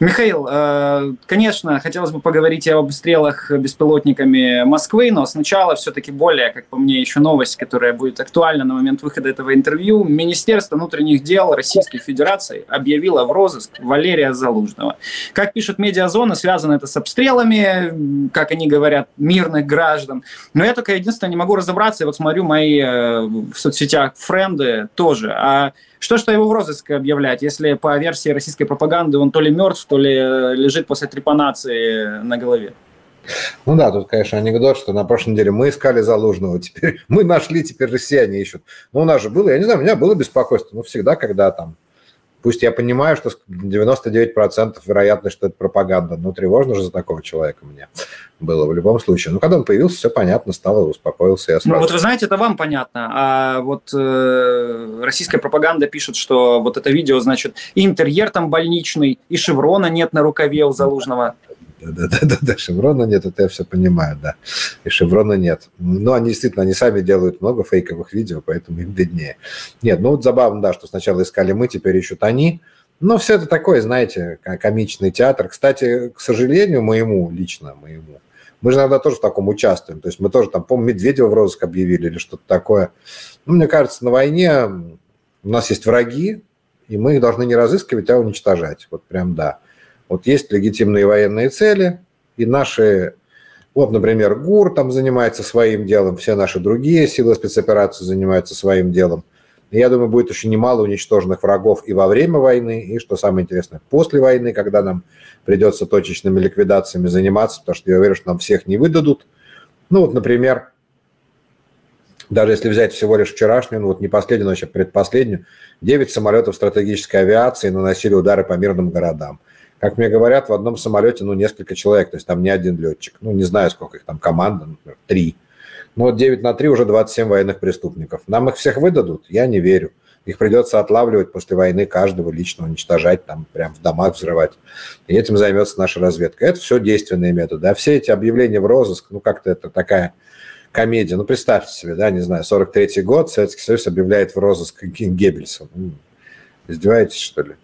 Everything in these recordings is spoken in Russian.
Михаил, э, конечно, хотелось бы поговорить об обстрелах беспилотниками Москвы, но сначала все-таки более, как по мне, еще новость, которая будет актуальна на момент выхода этого интервью. Министерство внутренних дел Российской Федерации объявило в розыск Валерия Залужного. Как пишут медиазоны, связано это с обстрелами, как они говорят, мирных граждан. Но я только единственное не могу разобраться, и вот смотрю мои э, в соцсетях френды тоже. А что, что его в розыск объявлять, если по версии российской пропаганды он то ли мертв, то ли э, лежит после трепанации на голове? Ну да, тут, конечно, анекдот, что на прошлой неделе мы искали Залужного, теперь мы нашли, теперь россияне ищут. Ну, у нас же было, я не знаю, у меня было беспокойство, ну, всегда, когда там Пусть я понимаю, что 99% вероятность, что это пропаганда, но тревожно же за такого человека мне было в любом случае. Ну, когда он появился, все понятно стало, успокоился. Я сразу... Ну, вот вы знаете, это вам понятно. А вот э, российская пропаганда пишет, что вот это видео, значит, и интерьер там больничный, и шеврона нет на рукаве у Залужного. Да-да-да, шеврона нет, это я все понимаю, да. И шеврона нет. Но они действительно, они сами делают много фейковых видео, поэтому им беднее. Нет, ну вот забавно, да, что сначала искали мы, теперь ищут они. Но все это такое, знаете, комичный театр. Кстати, к сожалению, моему, лично моему, мы же иногда тоже в таком участвуем. То есть мы тоже там, по-моему, Медведева в розыск объявили или что-то такое. Ну, мне кажется, на войне у нас есть враги, и мы их должны не разыскивать, а уничтожать. Вот прям да. Вот есть легитимные военные цели, и наши, вот, например, ГУР там занимается своим делом, все наши другие силы спецоперации занимаются своим делом. Я думаю, будет еще немало уничтоженных врагов и во время войны, и, что самое интересное, после войны, когда нам придется точечными ликвидациями заниматься, потому что я уверен, что нам всех не выдадут. Ну вот, например, даже если взять всего лишь вчерашнюю, ну вот не последнюю, но еще предпоследнюю, 9 самолетов стратегической авиации наносили удары по мирным городам. Как мне говорят, в одном самолете, ну, несколько человек, то есть там не один летчик. Ну, не знаю, сколько их там команда, например, три. Ну, вот 9 на 3 уже 27 военных преступников. Нам их всех выдадут? Я не верю. Их придется отлавливать после войны каждого лично, уничтожать, там, прям в домах взрывать. И этим займется наша разведка. Это все действенные методы. А все эти объявления в розыск, ну, как-то это такая комедия. Ну, представьте себе, да, не знаю, 43-й год, Советский Союз объявляет в розыск Геббельса. Издеваетесь, что ли?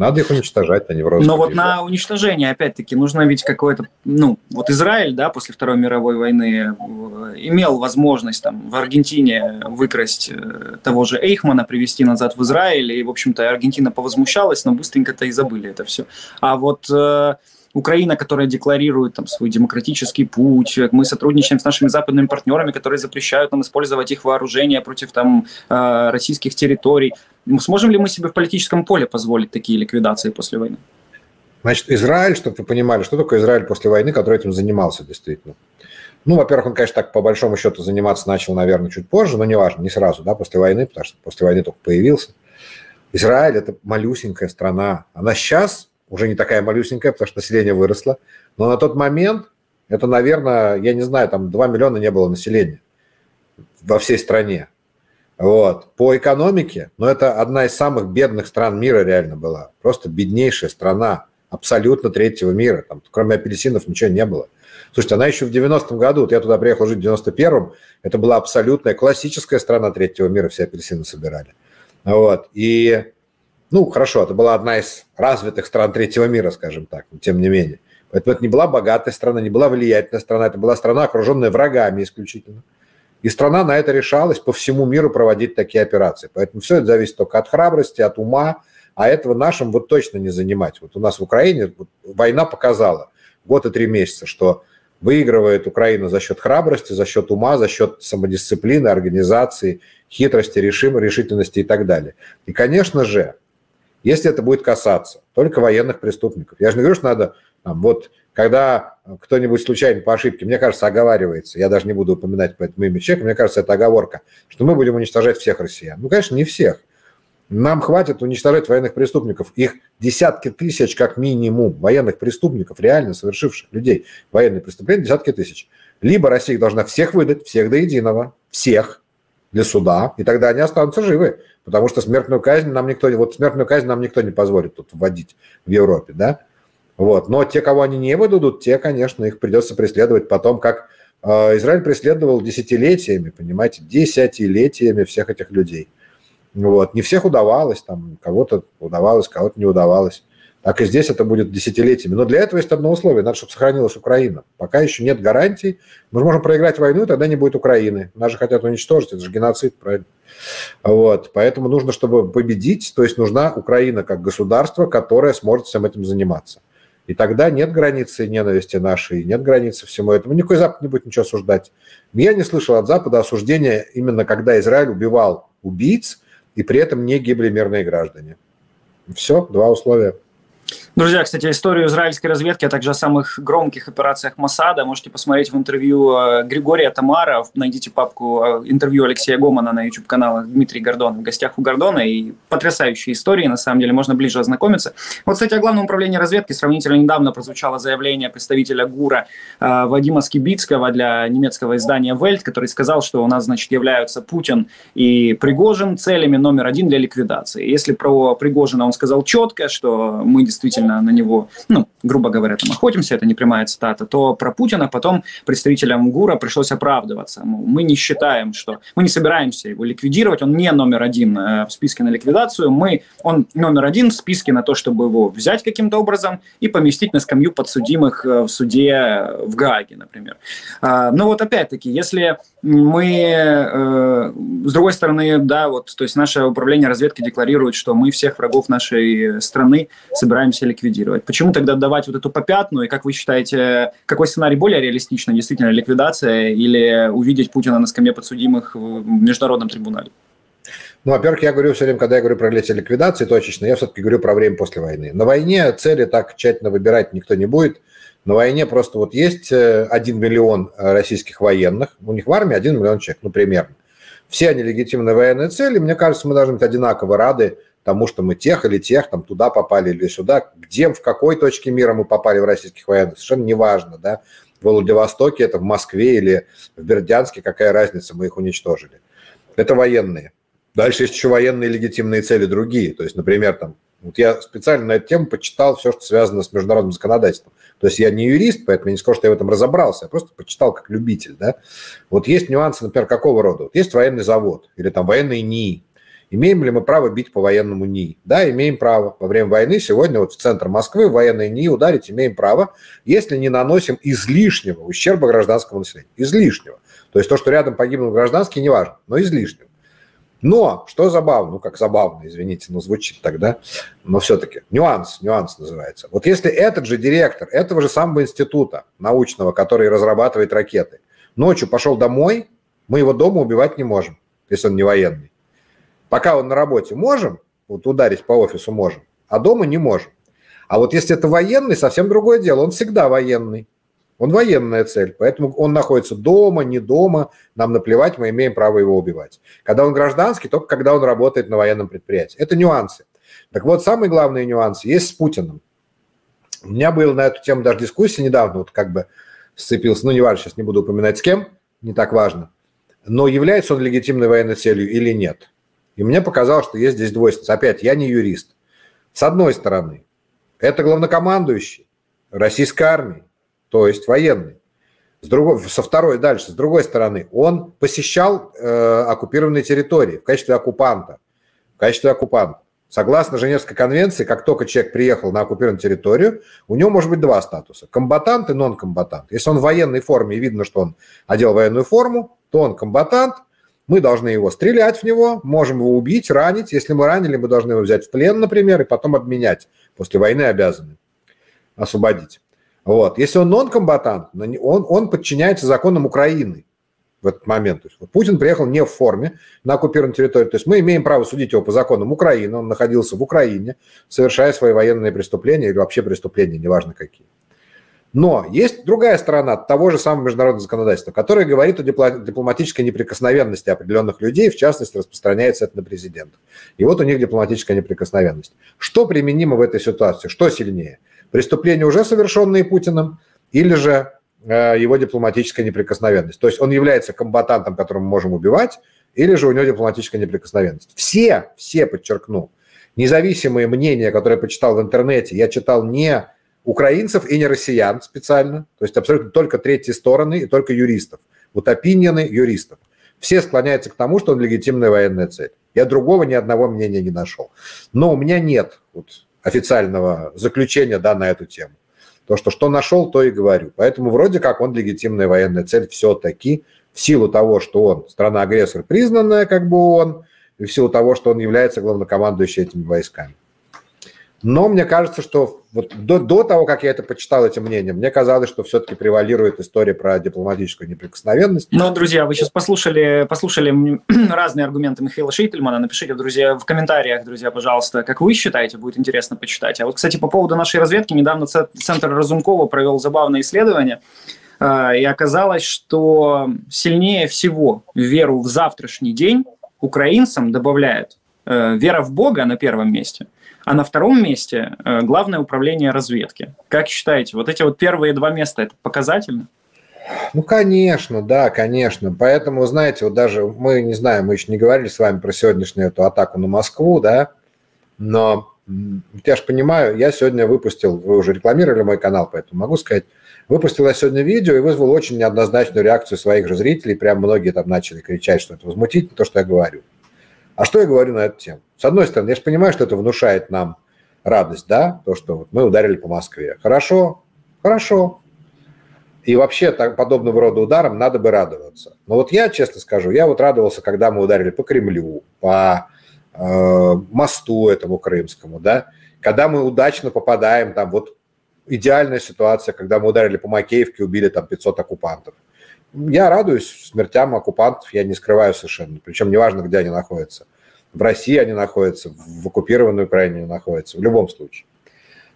Надо их уничтожать, не в розыск. Но вот на уничтожение, опять-таки, нужно ведь какое-то... Ну, вот Израиль, да, после Второй мировой войны э, имел возможность там в Аргентине выкрасть э, того же Эйхмана, привести назад в Израиль, и, в общем-то, Аргентина повозмущалась, но быстренько-то и забыли это все. А вот э, Украина, которая декларирует там, свой демократический путь, мы сотрудничаем с нашими западными партнерами, которые запрещают нам использовать их вооружение против там, российских территорий. Сможем ли мы себе в политическом поле позволить такие ликвидации после войны? Значит, Израиль, чтобы вы понимали, что такое Израиль после войны, который этим занимался действительно. Ну, во-первых, он, конечно, так по большому счету заниматься начал, наверное, чуть позже, но неважно, не сразу, да, после войны, потому что после войны только появился. Израиль – это малюсенькая страна. Она сейчас уже не такая малюсенькая, потому что население выросло. Но на тот момент это, наверное, я не знаю, там 2 миллиона не было населения во всей стране. Вот. По экономике, но это одна из самых бедных стран мира реально была. Просто беднейшая страна, абсолютно третьего мира. Там, кроме апельсинов ничего не было. Слушайте, она еще в 90-м году, вот я туда приехал жить в 91-м, это была абсолютная классическая страна третьего мира, все апельсины собирали. Вот. И ну, хорошо, это была одна из развитых стран третьего мира, скажем так, но тем не менее. Поэтому это не была богатая страна, не была влиятельная страна, это была страна, окруженная врагами исключительно. И страна на это решалась по всему миру проводить такие операции. Поэтому все это зависит только от храбрости, от ума, а этого нашим вот точно не занимать. Вот у нас в Украине война показала год и три месяца, что выигрывает Украина за счет храбрости, за счет ума, за счет самодисциплины, организации, хитрости, решим, решительности и так далее. И, конечно же, если это будет касаться только военных преступников. Я же не говорю, что надо, там, вот, когда кто-нибудь случайно по ошибке, мне кажется, оговаривается, я даже не буду упоминать по этому имени человека, мне кажется, это оговорка, что мы будем уничтожать всех россиян. Ну, конечно, не всех. Нам хватит уничтожать военных преступников. Их десятки тысяч, как минимум, военных преступников, реально совершивших людей военные преступления, десятки тысяч. Либо Россия должна всех выдать, всех до единого, всех для суда, и тогда они останутся живы. Потому что смертную казнь нам никто, вот смертную казнь нам никто не позволит тут вводить в Европе, да? Вот. Но те, кого они не выдадут, те, конечно, их придется преследовать потом, как э, Израиль преследовал десятилетиями, понимаете, десятилетиями всех этих людей. Вот. Не всех удавалось, там, кого-то удавалось, кого-то не удавалось. так и здесь это будет десятилетиями. Но для этого есть одно условие. Надо, чтобы сохранилась Украина. Пока еще нет гарантий. Мы можем проиграть войну, и тогда не будет Украины. Нас же хотят уничтожить. Это же геноцид, правильно? Вот. Поэтому нужно, чтобы победить, то есть нужна Украина как государство, которое сможет всем этим заниматься. И тогда нет границы ненависти нашей, нет границы всему этому. Никакой Запад не будет ничего осуждать. Я не слышал от Запада осуждения именно когда Израиль убивал убийц, и при этом не гибли мирные граждане. Все, два условия. Друзья, кстати, историю израильской разведки, а также о самых громких операциях Масада можете посмотреть в интервью э, Григория Тамара. Найдите папку э, интервью Алексея Гомана на YouTube-канале Дмитрий Гордон в гостях у Гордона. И потрясающие истории, на самом деле, можно ближе ознакомиться. Вот, кстати, о главном управлении разведки сравнительно недавно прозвучало заявление представителя ГУРа э, Вадима Скибицкого для немецкого издания Welt, который сказал, что у нас, значит, являются Путин и Пригожин целями номер один для ликвидации. Если про Пригожина он сказал четко, что мы действительно действительно на него, ну, грубо говоря, там охотимся, это не прямая цитата, то про Путина потом представителям ГУРа пришлось оправдываться. Мы не считаем, что... Мы не собираемся его ликвидировать, он не номер один э, в списке на ликвидацию, мы, он номер один в списке на то, чтобы его взять каким-то образом и поместить на скамью подсудимых э, в суде в Гааге, например. А, но вот опять-таки, если мы, э, с другой стороны, да, вот, то есть наше управление разведки декларирует, что мы всех врагов нашей страны собираемся ликвидировать. Почему тогда давать вот эту попятную, и как вы считаете, какой сценарий более реалистичный, действительно ликвидация или увидеть Путина на скамье подсудимых в международном трибунале? Ну, во-первых, я говорю все время, когда я говорю про летие ликвидации, точечно, я все-таки говорю про время после войны. На войне цели так тщательно выбирать никто не будет. На войне просто вот есть э, один миллион э, российских военных, у них в армии один миллион человек, ну, примерно. Все они легитимные военные цели. Мне кажется, мы должны быть одинаково рады тому, что мы тех или тех там туда попали или сюда, где, в какой точке мира мы попали в российских военных, совершенно неважно, да, в Владивостоке, это в Москве или в Бердянске, какая разница, мы их уничтожили. Это военные. Дальше есть еще военные легитимные цели другие, то есть, например, там, вот я специально на эту тему почитал все, что связано с международным законодательством. То есть я не юрист, поэтому я не скажу, что я в этом разобрался, я просто почитал как любитель. Да? Вот есть нюансы, например, какого рода? Вот есть военный завод или там военный НИИ, Имеем ли мы право бить по военному НИИ? Да, имеем право. Во время войны сегодня вот в центр Москвы военные НИИ ударить имеем право, если не наносим излишнего ущерба гражданскому населению. Излишнего. То есть то, что рядом погибнут гражданские, не важно, но излишнего. Но, что забавно, ну как забавно, извините, но звучит тогда, но все-таки нюанс, нюанс называется. Вот если этот же директор этого же самого института научного, который разрабатывает ракеты, ночью пошел домой, мы его дома убивать не можем, если он не военный. Пока он на работе можем, вот ударить по офису можем, а дома не можем. А вот если это военный, совсем другое дело. Он всегда военный. Он военная цель, поэтому он находится дома, не дома, нам наплевать, мы имеем право его убивать. Когда он гражданский, только когда он работает на военном предприятии. Это нюансы. Так вот, самые главные нюансы есть с Путиным. У меня была на эту тему даже дискуссия недавно, вот как бы сцепился, ну, не важно, сейчас не буду упоминать с кем, не так важно. Но является он легитимной военной целью или нет? И мне показалось, что есть здесь двойственность. Опять, я не юрист. С одной стороны, это главнокомандующий российской армии, то есть военный. С другой, со второй дальше, с другой стороны, он посещал э, оккупированные территории в качестве оккупанта. В качестве оккупанта. Согласно Женевской конвенции, как только человек приехал на оккупированную территорию, у него может быть два статуса – комбатант и нон-комбатант. Если он в военной форме и видно, что он одел военную форму, то он комбатант – мы должны его стрелять в него, можем его убить, ранить. Если мы ранили, мы должны его взять в плен, например, и потом обменять. После войны обязаны освободить. Вот. Если он нон-комбатант, он, он подчиняется законам Украины в этот момент. То есть, вот Путин приехал не в форме на оккупированную территорию. То есть мы имеем право судить его по законам Украины. Он находился в Украине, совершая свои военные преступления или вообще преступления, неважно какие. Но есть другая сторона того же самого международного законодательства, которое говорит о дипломатической неприкосновенности определенных людей, в частности, распространяется это на президента. И вот у них дипломатическая неприкосновенность. Что применимо в этой ситуации? Что сильнее? Преступления, уже совершенные Путиным, или же э, его дипломатическая неприкосновенность? То есть он является комбатантом, которого мы можем убивать, или же у него дипломатическая неприкосновенность? Все, все, подчеркну, независимые мнения, которые я почитал в интернете, я читал не украинцев и не россиян специально, то есть абсолютно только третьи стороны и только юристов. Вот опиньоны юристов. Все склоняются к тому, что он легитимная военная цель. Я другого ни одного мнения не нашел. Но у меня нет вот официального заключения да, на эту тему. То, что что нашел, то и говорю. Поэтому вроде как он легитимная военная цель все-таки в силу того, что он страна-агрессор, признанная как бы он, и в силу того, что он является главнокомандующим этими войсками. Но мне кажется, что вот до, до того, как я это почитал, эти мнения, мне казалось, что все-таки превалирует история про дипломатическую неприкосновенность. Но, друзья, вы сейчас послушали, послушали разные аргументы Михаила Шейтельмана. Напишите, друзья, в комментариях, друзья, пожалуйста, как вы считаете, будет интересно почитать. А вот, кстати, по поводу нашей разведки, недавно Центр Разумкова провел забавное исследование, а, и оказалось, что сильнее всего веру в завтрашний день украинцам добавляет э, вера в Бога на первом месте – а на втором месте э, главное управление разведки. Как считаете, вот эти вот первые два места, это показательно? Ну, конечно, да, конечно. Поэтому, знаете, вот даже мы, не знаю, мы еще не говорили с вами про сегодняшнюю эту атаку на Москву, да, но я же понимаю, я сегодня выпустил, вы уже рекламировали мой канал, поэтому могу сказать, выпустил я сегодня видео и вызвал очень неоднозначную реакцию своих же зрителей, прям многие там начали кричать, что это возмутительно, то, что я говорю. А что я говорю на эту тему? С одной стороны, я же понимаю, что это внушает нам радость, да, то, что вот мы ударили по Москве. Хорошо, хорошо. И вообще так, подобного рода ударам надо бы радоваться. Но вот я, честно скажу, я вот радовался, когда мы ударили по Кремлю, по э, мосту этому крымскому, да, когда мы удачно попадаем, там вот идеальная ситуация, когда мы ударили по Макеевке, убили там 500 оккупантов. Я радуюсь смертям оккупантов, я не скрываю совершенно, причем неважно, где они находятся в России они находятся, в оккупированной Украине они находятся, в любом случае.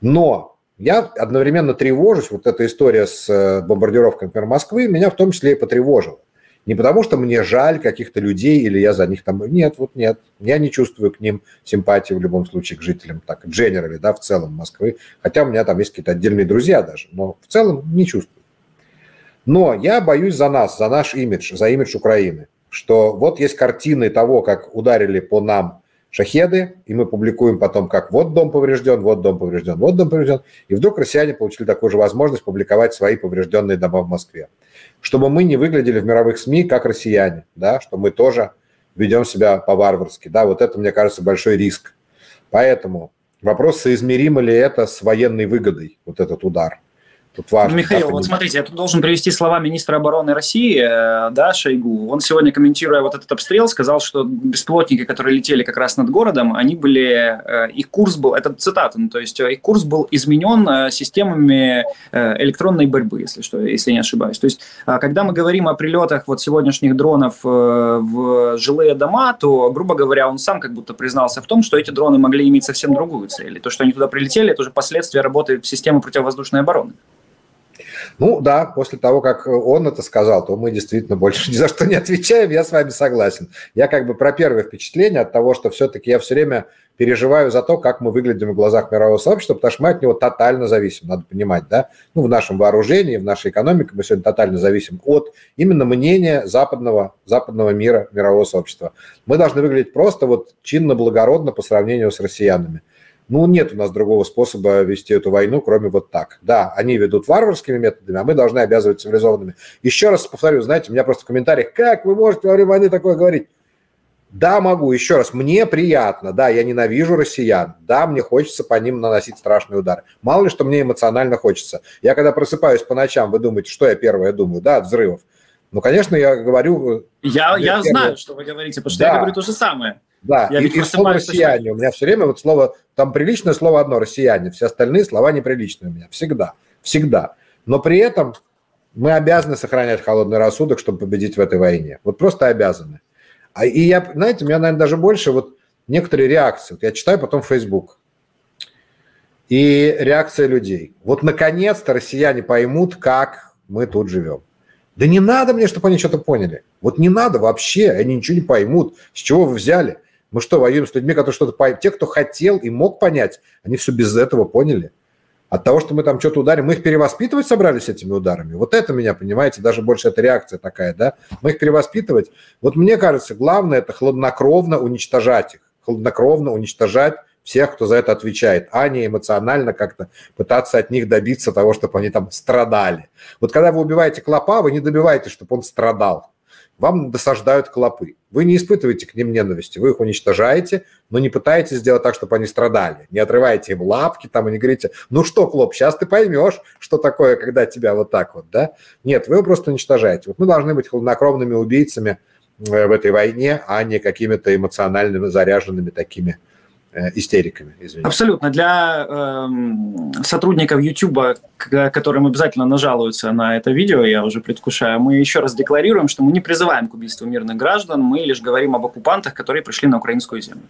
Но я одновременно тревожусь, вот эта история с э, бомбардировкой, например, Москвы, меня в том числе и потревожила. Не потому, что мне жаль каких-то людей или я за них там... Нет, вот нет. Я не чувствую к ним симпатии в любом случае к жителям, так, дженерали, да, в целом Москвы. Хотя у меня там есть какие-то отдельные друзья даже, но в целом не чувствую. Но я боюсь за нас, за наш имидж, за имидж Украины что вот есть картины того, как ударили по нам шахеды, и мы публикуем потом, как вот дом поврежден, вот дом поврежден, вот дом поврежден. И вдруг россияне получили такую же возможность публиковать свои поврежденные дома в Москве. Чтобы мы не выглядели в мировых СМИ как россияне, да, что мы тоже ведем себя по-варварски. Да, вот это, мне кажется, большой риск. Поэтому вопрос, соизмеримо ли это с военной выгодой, вот этот удар – Тут важно. Михаил, вот смотрите, я тут должен привести слова министра обороны России, э, да, Шойгу. Он сегодня, комментируя вот этот обстрел, сказал, что беспилотники, которые летели как раз над городом, они были, э, их курс был, это цитата, ну, то есть э, их курс был изменен системами электронной борьбы, если что, если не ошибаюсь. То есть, когда мы говорим о прилетах вот сегодняшних дронов в жилые дома, то, грубо говоря, он сам как будто признался в том, что эти дроны могли иметь совсем другую цель. И то, что они туда прилетели, это уже последствия работы системы противовоздушной обороны. Ну да, после того, как он это сказал, то мы действительно больше ни за что не отвечаем, я с вами согласен. Я как бы про первое впечатление от того, что все-таки я все время переживаю за то, как мы выглядим в глазах мирового сообщества, потому что мы от него тотально зависим, надо понимать, да? Ну, в нашем вооружении, в нашей экономике мы сегодня тотально зависим от именно мнения западного, западного мира, мирового сообщества. Мы должны выглядеть просто вот чинно-благородно по сравнению с россиянами. Ну, нет у нас другого способа вести эту войну, кроме вот так. Да, они ведут варварскими методами, а мы должны обязывать цивилизованными. Еще раз повторю, знаете, у меня просто в комментариях, как вы можете во время войны такое говорить? Да, могу. Еще раз, мне приятно. Да, я ненавижу россиян. Да, мне хочется по ним наносить страшный удар. Мало ли, что мне эмоционально хочется. Я когда просыпаюсь по ночам, вы думаете, что я первое думаю? Да, от взрывов. Ну, конечно, я говорю... Я, я знаю, что вы говорите, потому что да. я говорю то же самое. Да, я и, и слово «россияне». У меня все время вот слово, там приличное слово одно «россияне», все остальные слова неприличные у меня, всегда, всегда. Но при этом мы обязаны сохранять холодный рассудок, чтобы победить в этой войне. Вот просто обязаны. А, и я, знаете, у меня, наверное, даже больше вот некоторые реакции. Вот я читаю потом Facebook. И реакция людей. Вот наконец-то россияне поймут, как мы тут живем. Да не надо мне, чтобы они что-то поняли. Вот не надо вообще, они ничего не поймут. С чего вы взяли? Мы что, воюем с людьми, которые что-то поймут? Те, кто хотел и мог понять, они все без этого поняли. От того, что мы там что-то ударим, мы их перевоспитывать собрались этими ударами. Вот это меня, понимаете, даже больше эта реакция такая, да? Мы их перевоспитывать. Вот мне кажется, главное это хладнокровно уничтожать их. Хладнокровно уничтожать всех, кто за это отвечает, а не эмоционально как-то пытаться от них добиться того, чтобы они там страдали. Вот когда вы убиваете клопа, вы не добиваетесь, чтобы он страдал. Вам досаждают клопы. Вы не испытываете к ним ненависти, вы их уничтожаете, но не пытаетесь сделать так, чтобы они страдали. Не отрываете им лапки там и не говорите, ну что, Клоп, сейчас ты поймешь, что такое, когда тебя вот так вот, да? Нет, вы его просто уничтожаете. Вот мы должны быть хладнокровными убийцами э, в этой войне, а не какими-то эмоциональными заряженными такими истериками. Извините. Абсолютно. Для э, сотрудников YouTube, которым обязательно нажалуются на это видео, я уже предвкушаю, мы еще раз декларируем, что мы не призываем к убийству мирных граждан, мы лишь говорим об оккупантах, которые пришли на украинскую землю.